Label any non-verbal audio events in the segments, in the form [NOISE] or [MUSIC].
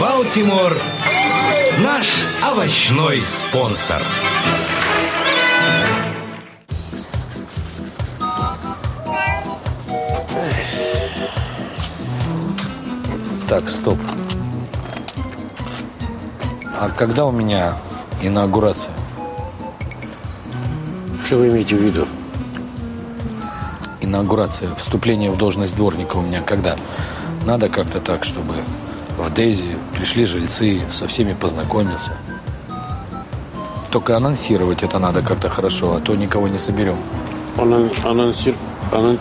Балтимор – наш овощной спонсор. Так, стоп. А когда у меня инаугурация? Что вы имеете в виду? Инаугурация, вступление в должность дворника у меня когда? Надо как-то так, чтобы в Дейзи пришли жильцы, со всеми познакомиться. Только анонсировать это надо как-то хорошо, а то никого не соберем. Анон, анонсир... Анон,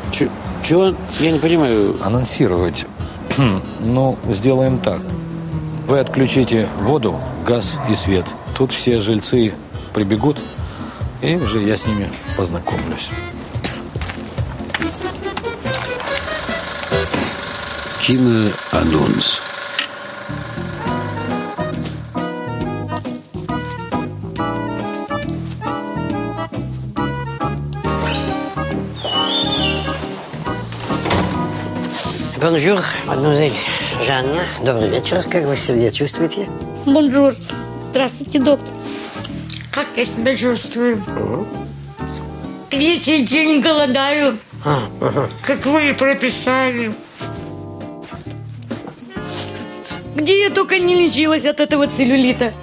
чего? Я не понимаю. Анонсировать. [CLEARS THROAT] ну, сделаем так. Вы отключите воду, газ и свет. Тут все жильцы прибегут, и уже я с ними познакомлюсь. Киноанонс. Bonjour, мадемуазель Жанна. Добрый вечер. Как вы себя чувствуете? Bonjour. Здравствуйте, доктор. Как я себя чувствую? Третий день голодаю, А, ага. как вы и прописали. Где я только не лечилась от этого целлюлита.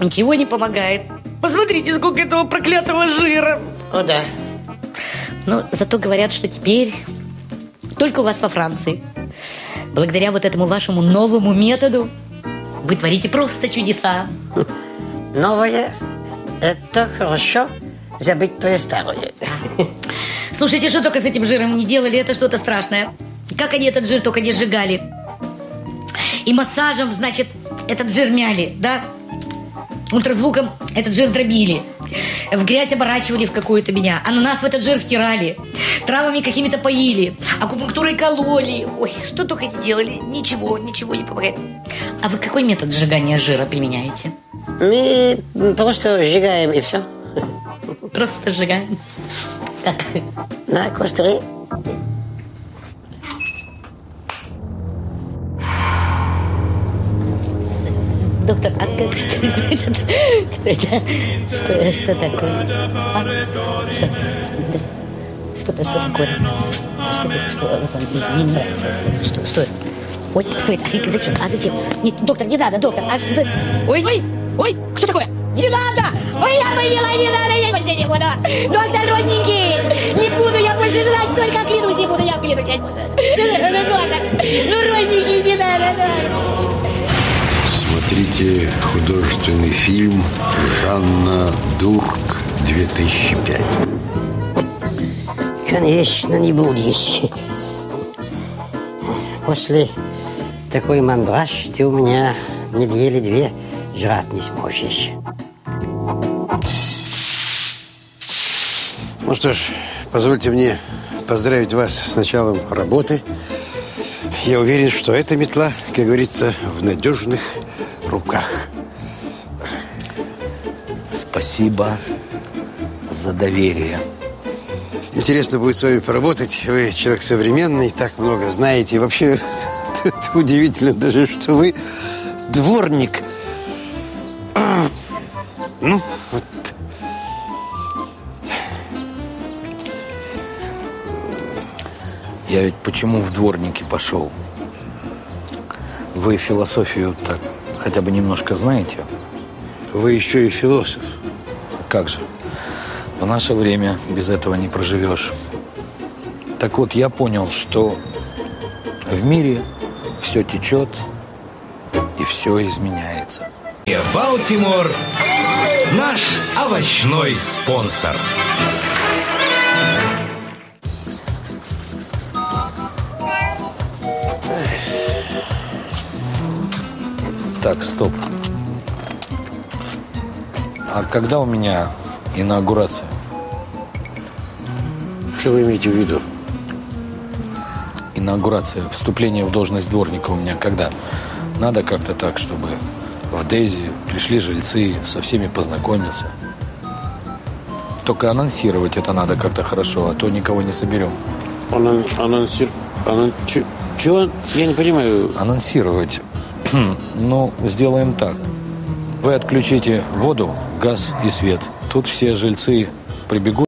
Ничего не помогает. Посмотрите, сколько этого проклятого жира. О, да. Но зато говорят, что теперь только у вас во Франции. Благодаря вот этому вашему новому методу вы творите просто чудеса. Новое – это хорошо. Забыть твое старое. Слушайте, что только с этим жиром не делали, это что-то страшное. Как они этот жир только не сжигали. И массажем, значит, этот жир мяли, да? Ультразвуком этот жир дробили. В грязь оборачивали в какую-то меня. А на нас в этот жир втирали. Травами какими-то поили. Акупунктурой кололи. Ой, что только не делали. Ничего, ничего не помогает. А вы какой метод сжигания жира применяете? Мы просто сжигаем и все. Просто сжигаем. Как? На костре. Доктор, а что, это? Кто это? Что, что такое? А? Что? Да. Что-то, что такое? Что, что, вот он, мне не нравится. Что, что это? Ой, стой, а зачем? А зачем? Нет, доктор, не надо, доктор. А что? Ой, ой, ой, что такое? Не надо! Ой, я поняла, не надо, я больше не буду. Доктор, родненький, не буду я больше жрать столько, клянусь, не буду, я клянусь, буду. Не надо, доктор, ну, родненький, Смотрите художественный фильм «Жанна Дурк» 2005. Конечно, не будешь. После такой мандраж ты у меня недели две жрать не сможешь. Ну что ж, позвольте мне поздравить вас с началом работы. Я уверен, что эта метла, как говорится, в надежных руках. Спасибо за доверие. Интересно будет с вами поработать. Вы человек современный, так много знаете. И вообще, [LAUGHS] это удивительно даже, что вы дворник. [CLEARS THROAT] Ну, вот. Я ведь почему в дворники пошел? Вы философию так хотя бы немножко знаете? Вы еще и философ. Как же? В наше время без этого не проживешь. Так вот, я понял, что в мире все течет и все изменяется. Балтимор – наш овощной спонсор. Так, стоп. А когда у меня инаугурация? Что вы имеете в виду? Инаугурация, вступление в должность дворника у меня когда? Надо как-то так, чтобы в Дейзи пришли жильцы, со всеми познакомиться. Только анонсировать это надо как-то хорошо, а то никого не соберем. Анон, анонсир... Анон, ч- чего? Я не понимаю. Анонсировать. Ну, сделаем так. Вы отключите воду, газ и свет. Тут все жильцы прибегут.